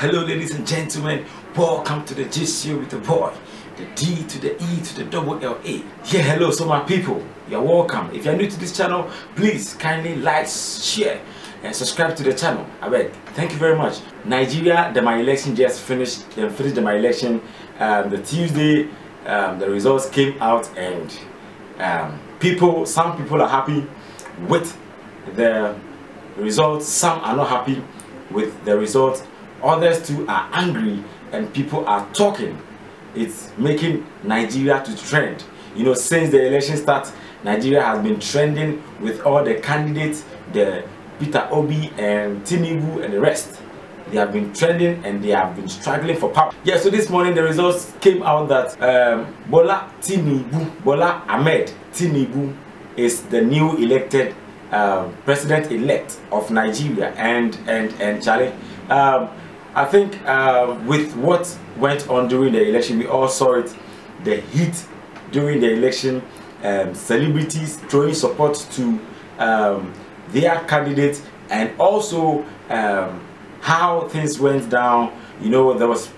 Hello, ladies and gentlemen. Welcome to the Show with the boy. The D to the E to the double L A. Yeah, hello, so my people. You're welcome. If you're new to this channel, please kindly like, share, and subscribe to the channel. I beg. Thank you very much. Nigeria, the my election just finished. Finished the my election. Um, the Tuesday, um, the results came out, and um, people, some people are happy with the results. Some are not happy with the results others too are angry and people are talking. It's making nigeria to trend. You know since the election start nigeria has been trending with all the candidates the peter obi and tinubu and the rest. They have been trending and they have been struggling for power. Yeah so this morning the results came out that um, bola tinubu bola ahmed tinubu is the new elected uh, president-elect of nigeria and and and charlie um, I think uh, with what went on during the election, we all saw it, the heat during the election, um, celebrities throwing support to um, their candidates and also um, how things went down. You know, there was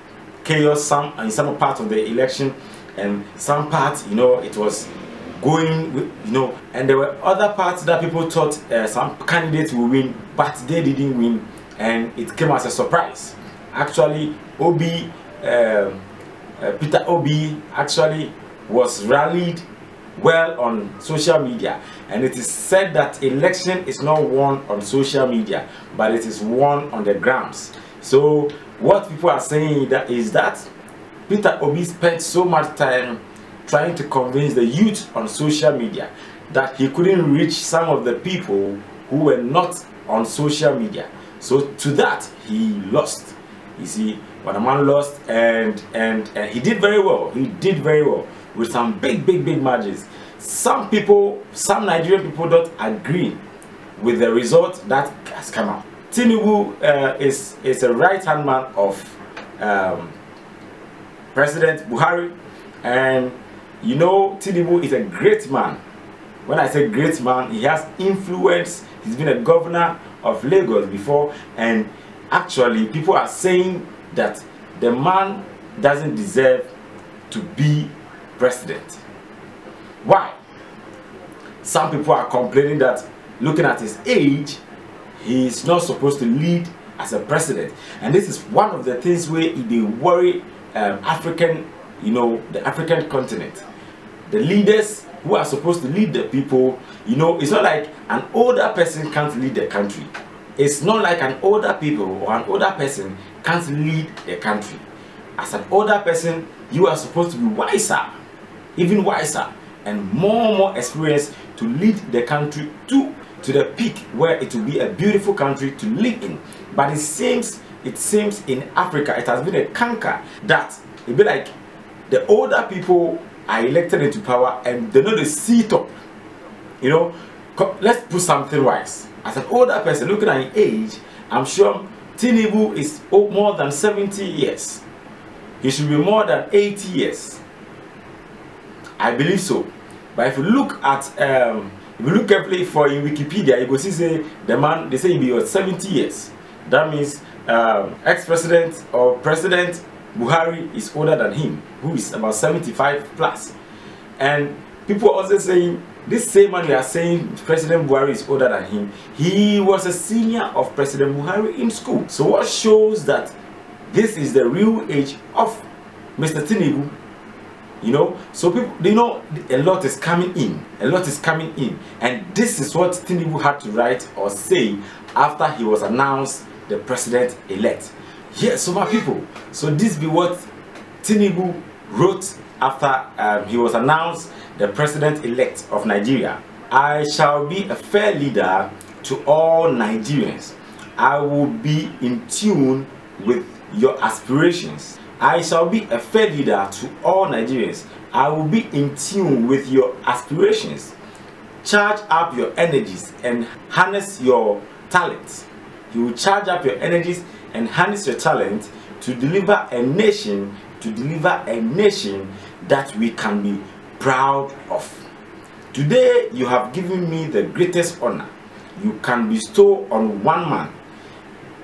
chaos some in some part of the election and some parts, you know, it was going, you know, and there were other parts that people thought uh, some candidates will win, but they didn't win and it came as a surprise actually Obi, um, uh, Peter Obi actually was rallied well on social media. And it is said that election is not won on social media but it is won on the grounds. So what people are saying that is that Peter Obi spent so much time trying to convince the youth on social media that he couldn't reach some of the people who were not on social media. So to that he lost you see, man lost and, and he did very well. He did very well with some big, big, big margins. Some people, some Nigerian people don't agree with the result that has come out. Tinubu uh, is is a right hand man of um, President Buhari, and you know Tinubu is a great man. When I say great man, he has influence. He's been a governor of Lagos before, and actually people are saying that the man doesn't deserve to be president. Why? Some people are complaining that looking at his age, he is not supposed to lead as a president. And this is one of the things where they worry um, African, you know, the African continent. The leaders who are supposed to lead the people, you know, it's not like an older person can't lead the country it's not like an older people or an older person can't lead the country. As an older person, you are supposed to be wiser, even wiser, and more and more experienced to lead the country to to the peak where it will be a beautiful country to live in. But it seems it seems in Africa it has been a canker that it be like the older people are elected into power and they know the seat up. You know, let's put something wise as an older person looking at his age, I'm sure Tinubu is more than 70 years. He should be more than 80 years. I believe so. But if you look at, um, if you look carefully for in Wikipedia, you go see say the man, they say he be 70 years. That means um, ex-president or president Buhari is older than him, who is about 75 plus. And people are also saying this same man we are saying President Buhari is older than him, he was a senior of President Buhari in school. So what shows that this is the real age of Mr. Tinubu? You know? So people you know a lot is coming in. A lot is coming in. And this is what tinubu had to write or say after he was announced the president elect yes so my people so this be what tinubu wrote after um, he was announced the president-elect of Nigeria. I shall be a fair leader to all Nigerians. I will be in tune with your aspirations. I shall be a fair leader to all Nigerians. I will be in tune with your aspirations. Charge up your energies and harness your talents. You will charge up your energies and harness your talent to deliver a nation, to deliver a nation that we can be proud of. Today you have given me the greatest honor you can bestow on one man.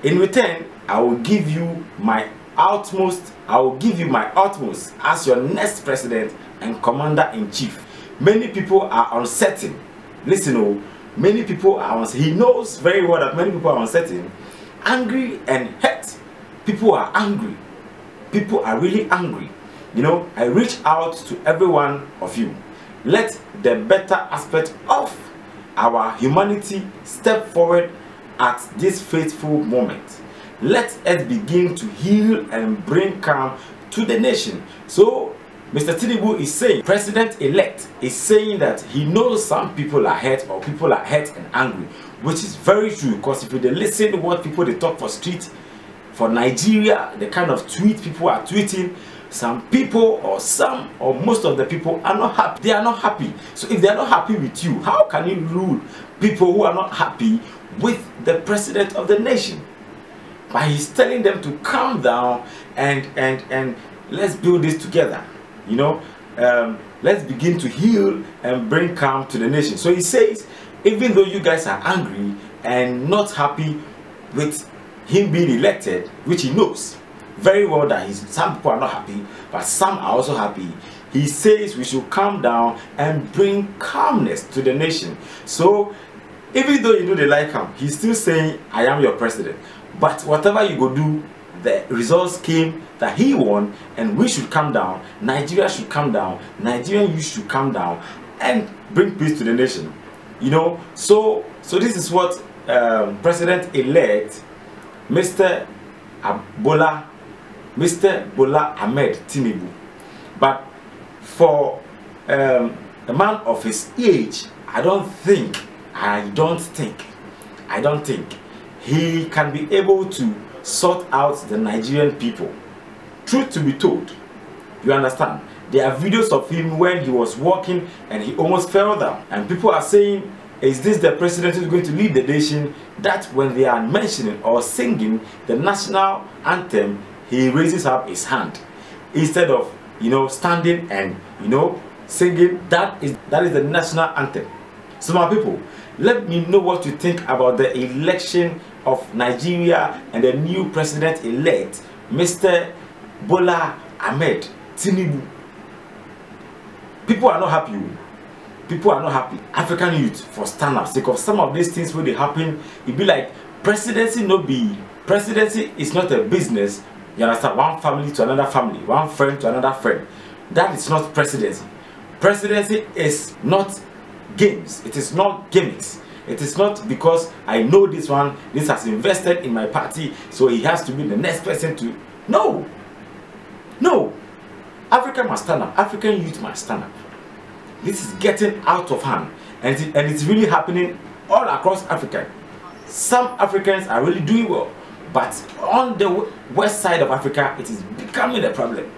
In return, I will give you my utmost, I will give you my utmost as your next president and commander in chief. Many people are uncertain. Listen, oh, many people are uncertain. He knows very well that many people are uncertain, angry and hurt. People are angry. People are really angry. You know, I reach out to every one of you. Let the better aspect of our humanity step forward at this faithful moment. Let us begin to heal and bring calm to the nation. So, Mr. Tinubu is saying, President-elect is saying that he knows some people are hurt or people are hurt and angry, which is very true because if you listen to what people they talk for street, for Nigeria, the kind of tweet people are tweeting, some people or some or most of the people are not happy. They are not happy. So if they are not happy with you how can you rule people who are not happy with the president of the nation? But he's telling them to calm down and and and let's build this together you know? Um, let's begin to heal and bring calm to the nation. So he says even though you guys are angry and not happy with him being elected which he knows very well that he's, some people are not happy, but some are also happy. He says we should calm down and bring calmness to the nation. So, even though you know they like him, he's still saying, I am your president. But whatever you go do, the results came that he won and we should calm down. Nigeria should calm down. Nigerian you should calm down and bring peace to the nation. You know, so so this is what um, President-elect Mr. Bola Mr. Bola Ahmed Tinubu. But for um, a man of his age, I don't think, I don't think, I don't think he can be able to sort out the Nigerian people. Truth to be told, you understand? There are videos of him when he was walking and he almost fell down. And people are saying, is this the president who's going to lead the nation? That when they are mentioning or singing the national anthem, he raises up his hand instead of you know standing and you know singing. That is that is the national anthem. So my people let me know what you think about the election of nigeria and the new president-elect mr bola ahmed tinubu. People are not happy oh. people are not happy. African youth for stand up because some of these things wey dey happen. E be like presidency no be presidency is not a business you understand? One family to another family, one friend to another friend. That is not presidency. Presidency is not games. It is not gimmicks. It is not because I know this one, this has invested in my party, so he has to be the next person to. No. No. Africa must stand up. African youth must stand up. This is getting out of hand. And, it, and it's really happening all across Africa. Some Africans are really doing well. But on the west side of Africa, it is becoming a problem.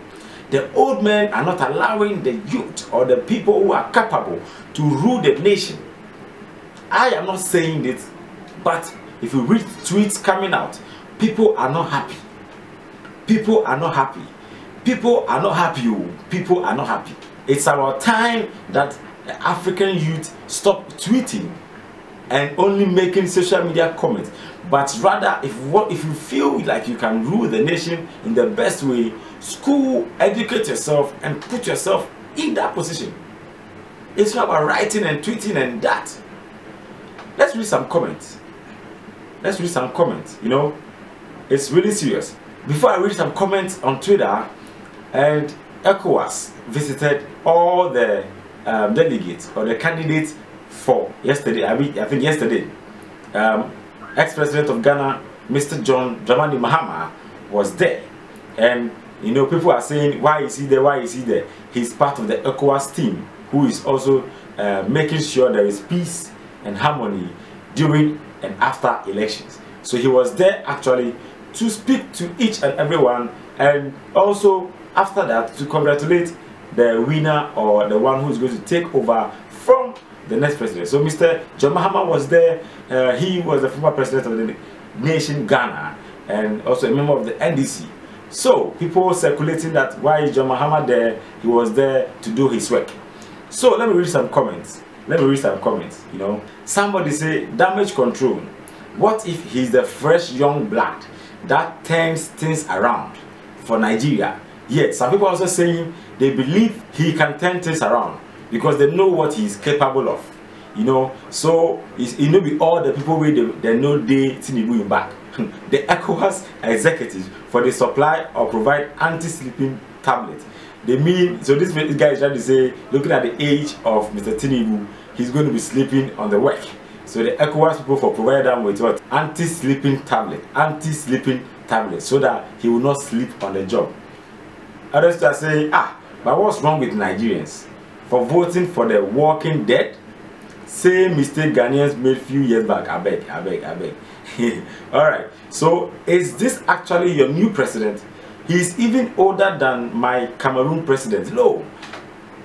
The old men are not allowing the youth or the people who are capable to rule the nation. I am not saying this, but if you read tweets coming out, people are not happy. People are not happy. People are not happy. Oh. People are not happy. It's about time that African youth stop tweeting and only making social media comments. But rather if what if you feel like you can rule the nation in the best way school educate yourself and put yourself in that position. It's not about writing and tweeting and that. Let's read some comments. Let's read some comments you know? It's really serious. Before i read some comments on twitter and ecowas visited all the um, delegates or the candidates for yesterday i mean i think yesterday um, ex-president of Ghana, Mr. John Dramani Mahama, was there. And, you know, people are saying, why is he there, why is he there? He's part of the ECOWAS team, who is also uh, making sure there is peace and harmony during and after elections. So he was there actually to speak to each and everyone and also after that to congratulate the winner or the one who is going to take over the next president. So Mr. John Mahama was there. Uh, he was the former president of the nation Ghana and also a member of the NDC. So people circulating that why is John Mahama there? He was there to do his work. So let me read some comments. Let me read some comments. You know, somebody say damage control. What if he's the fresh young blood that turns things around for Nigeria. Yes, some people also saying they believe he can turn things around because they know what he's capable of. You know, so it know be all the people where they, they know they Tinubu in back. the ECOWAS executives for the supply or provide anti-sleeping tablets. They mean so this, this guy is trying to say, looking at the age of Mr. Tinubu, he's going to be sleeping on the work. So the ECOWAS people for provide them with what? Anti-sleeping tablet, anti-sleeping tablet, so that he will not sleep on the job. Others are saying, ah, but what's wrong with Nigerians for voting for the walking dead? Same mistake Ghanaians made few years back. I beg, I beg, I beg. Alright, so is this actually your new president? He's even older than my Cameroon president. No.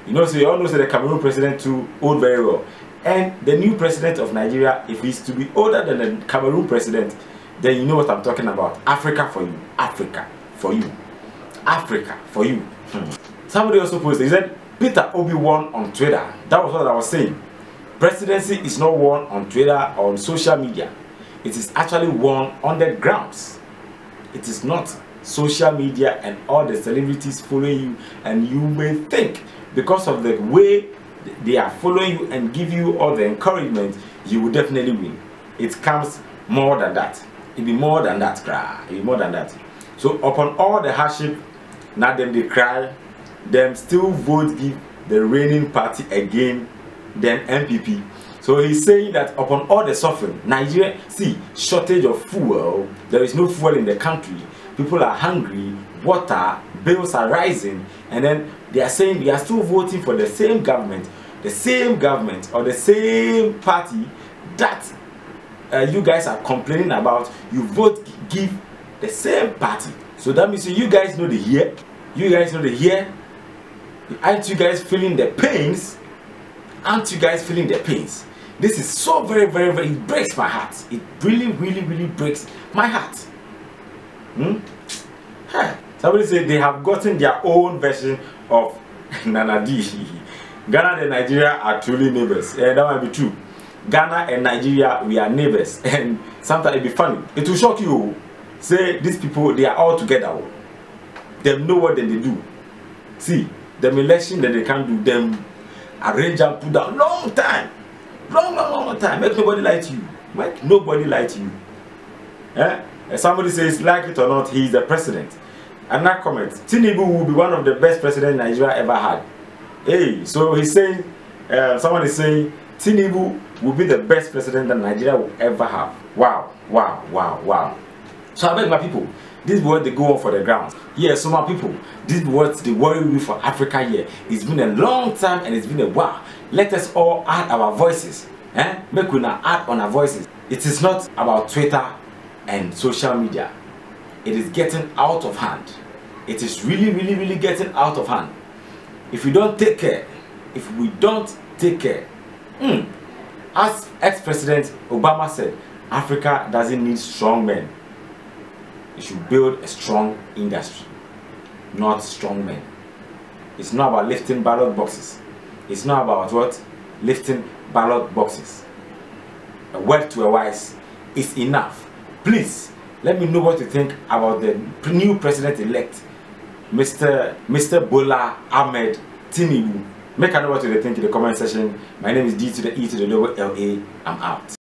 You know, so you all know so the Cameroon president too old very well. And the new president of Nigeria, if he's to be older than the Cameroon president, then you know what I'm talking about. Africa for you. Africa for you. Africa for you. Hmm. Somebody also posted, he said, Peter Obi won on Twitter. That was what I was saying. Presidency is not won on Twitter or on social media. It is actually won on the grounds. It is not social media and all the celebrities following you and you may think because of the way they are following you and give you all the encouragement, you will definitely win. It comes more than that. It be more than that, cry. It be more than that. So upon all the hardship, now them they cry, them still vote give the reigning party again, then NPP. So he's saying that upon all the suffering, Nigeria, see, shortage of fuel, there is no fuel in the country, people are hungry, water, bills are rising, and then they are saying they are still voting for the same government, the same government or the same party that uh, you guys are complaining about. You vote give the same party. So that means you guys know the here, you guys know the here. Aren't you guys feeling the pains? Aren't you guys feeling the pains? This is so very, very, very, it breaks my heart. It really, really, really breaks my heart. Hmm? Somebody said they have gotten their own version of Nana D. Ghana and Nigeria are truly neighbors. Yeah, that might be true. Ghana and Nigeria, we are neighbors. And sometimes it be funny. It will shock you. Say these people, they are all together. They know what they do. See, them election that they can do, them arrange and put down long time. Long, long, long time. Make nobody like you. Make nobody like you. Eh? And somebody says, like it or not, he is the president. And that comment, Tinubu will be one of the best presidents Nigeria ever had. Hey, so he's saying, uh, someone is saying, Tinubu will be the best president that Nigeria will ever have. Wow, wow, wow, wow. So I beg my people, this is what they go on for the grounds. Yeah, so my people, this is what the worry we for Africa here. It's been a long time and it's been a while. Let us all add our voices. Eh? Make we now add on our voices. It is not about Twitter and social media. It is getting out of hand. It is really, really, really getting out of hand. If we don't take care, if we don't take care, mm, as ex-president Obama said, Africa doesn't need strong men. It should build a strong industry, not strong men. It's not about lifting ballot boxes. It's not about what? Lifting ballot boxes. A word to a wise is enough. Please, let me know what you think about the new president-elect, Mr. Mr. Bola Ahmed Tinubu. Make a know what you think in the comment section. My name is D to the E to the double L A. I'm out.